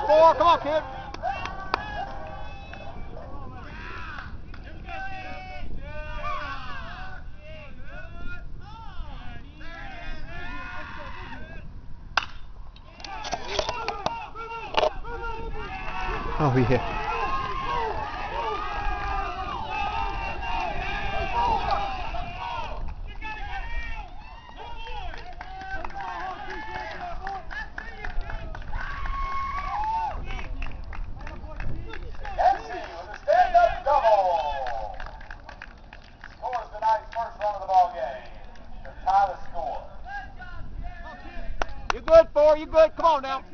four. Come on, kid. Oh yeah. tonight's first run of the ball game. To tie the score. You good, four? You good? Come on now.